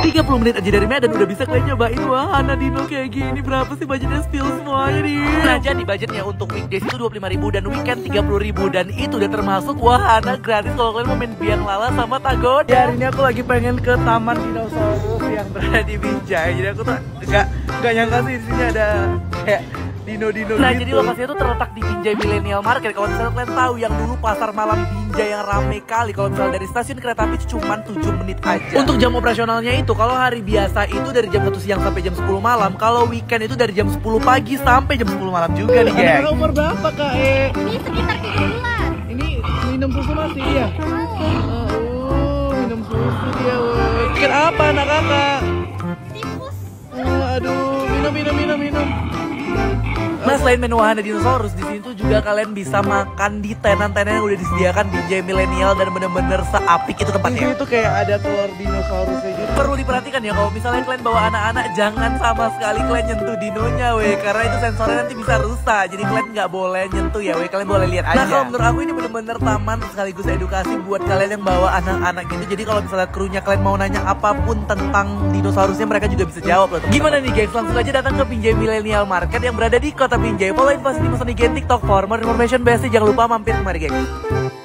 30 menit aja dari Medan udah bisa kalian nyobain. Wahana dino kayak gini berapa sih budgetnya spill semuanya nih nah jadi budgetnya untuk weekdays itu 25 ribu dan weekend 30 ribu. Dan itu udah termasuk wahana gratis kalau kalian mau main biang lala sama tagoda ya, hari ini aku lagi pengen ke taman dinosaurus yang berada di Binjai. Jadi aku tuh gak, gak nyangka sih di sini ada kayak dino-dino nah gitu. jadi lokasinya tuh terletak di Binjai Millennial Market kalau misalnya kalian tahu yang dulu pasar malam Binjai yang rame kali kalau misalnya dari stasiun kereta api cuma 7 menit aja untuk jam operasionalnya itu kalau hari biasa itu dari jam 1 siang sampai jam 10 malam kalau weekend itu dari jam 10 pagi sampai jam 10 malam juga nih guys Anak umur berapa kak eh? Ini sekitar 3 bulan. Ini minum susu masih ya? Oh, minum susu dia. Bikin apa anak kakak? Tikus. Oh, aduh, minum minum minum minum. Nah selain menu wahana dinosaurus di sini tuh juga kalian bisa makan di tenan-tenan yang udah disediakan di J Millennial dan bener-bener seapik itu tempatnya. tuh kayak ada telur dinosaurusnya gitu. Perlu diperhatikan ya kalau misalnya kalian bawa anak-anak jangan sama sekali kalian nyentuh dinonya weh karena itu sensornya nanti bisa rusak jadi kalian nggak boleh nyentuh ya weh kalian boleh lihat aja. Nah kalau menurut aku ini bener-bener taman sekaligus edukasi buat kalian yang bawa anak-anak gitu jadi kalau misalnya krunya kalian mau nanya apa pun tentang dinosaurusnya mereka juga bisa jawab loh. Gimana nih guys langsung aja datang ke Binjai Millennial Market yang berada di kota Binjai. Follow info di Mas Niki TikTok for more information besti jangan lupa mampir kemari guys.